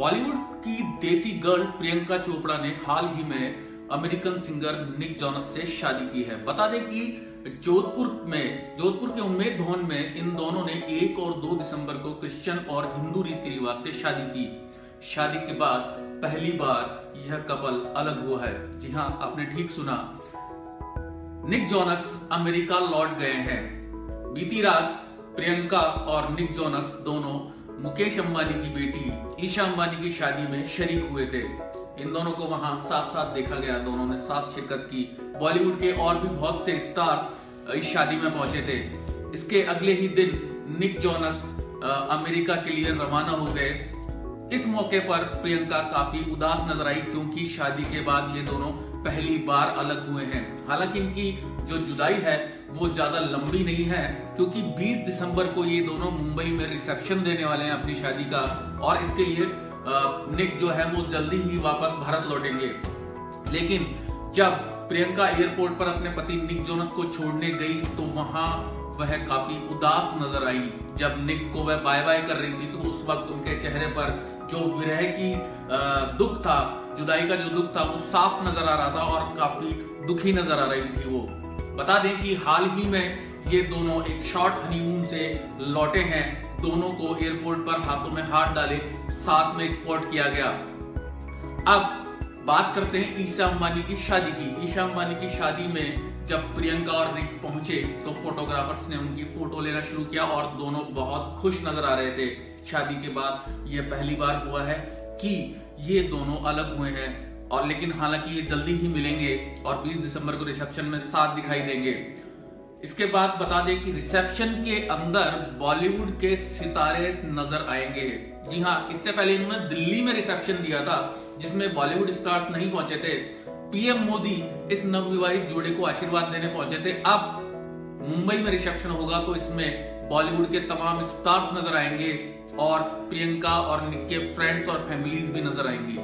बॉलीवुड की देसी गर्ल प्रियंका चोपड़ा ने हाल ही में अमेरिकन सिंगर निक जोनस से शादी की है। बता दें कि जोधपुर में, जोधपुर के उम्मेद भवन में इन दोनों ने एक और दो दिसंबर को क्रिश्चियन और हिंदू रीति रिवाज से शादी की। शादी के बाद पहली बार यह कपल अलग हुआ है। जी हाँ आपने ठीक सुना। निक जॉनस अमेरिका लौट गए हैं। बीती रात प्रियंका और निक जोनस दोनों मुकेश अंबानी की बेटी ईशा अंबानी की शादी में शरीक हुए थे। इन दोनों को वहाँ साथ साथ देखा गया। दोनों ने साथ शिरकत की। बॉलीवुड के और भी बहुत से स्टार्स इस शादी में पहुँचे थे। इसके अगले ही दिन निक जोनस अमेरिका के लिए रवाना हो गए। इस मौके पर प्रियंका काफ़ी उदास नज़र आई क्योंकि शादी के बाद ये दोनों पहली बार अलग हुए हैं। हालाँकि इनकी जो जुदाई है, वो ज़्यादा लंबी नहीं है, क्योंकि 20 दिसंबर को ये दोनों मुंबई में रिसेप्शन देने वाले हैं अपनी शादी का और इसके लिए निक जो है वो जल्दी ही वापस भारत लौटेंगे। लेकिन जब प्रियंका एयरपोर्ट पर अपने पति निक जोनस को छोड़ने गई तो वहाँ वह काफ़ी उदास नज़र आई। जब निक को वह बाय बाय कर रही थी तो उस वक्त उनके चेहरे पर जो विरह की दुख था, जुदाई का जो दुख था, वो साफ़ नज़र आ रहा था और काफ़ी दुखी नज़र आ रही थी वो। बता दें कि हाल ही में ये दोनों एक शॉर्ट हनीमून से लौटे हैं। दोनों को एयरपोर्ट पर हाथों में हाथ डाले साथ में स्पॉट किया गया। अब बात करते हैं ईशा अंबानी की शादी की। ईशा अंबानी की शादी में जब प्रियंका और निक पहुँचे तो फोटोग्राफर्स ने उनकी फ़ोटो लेना शुरू किया और दोनों बहुत खुश नज़र आ रहे थे। शादी के बाद यह पहली बार हुआ है कि ये दोनों अलग हुए हैं और लेकिन हालाँकि ये जल्दी ही मिलेंगे और 20 दिसंबर को रिसेप्शन में साथ दिखाई देंगे। इसके बाद बता दें कि रिसेप्शन के अंदर बॉलीवुड के सितारे नज़र आएँगे। जी हाँ इससे पहले इन्होंने दिल्ली में रिसेप्शन दिया था, जिसमें बॉलीवुड स्टार्स नहीं पहुँचे थे। पीएम मोदी इस नवविवाहित जोड़े को आशीर्वाद देने पहुँचे थे। अब मुंबई में रिसेप्शन होगा तो इसमें बॉलीवुड के तमाम स्टार्स नज़र आएँगे और प्रियंका और निक के फ्रेंड्स और फैमिलीज़ भी नज़र आएँगी।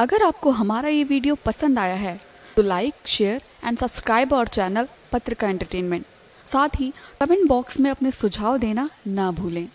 अगर आपको हमारा ये वीडियो पसंद आया है तो लाइक शेयर एंड सब्सक्राइब और चैनल पत्रिका एंटरटेनमेंट साथ ही कमेंट बॉक्स में अपने सुझाव देना ना भूलें।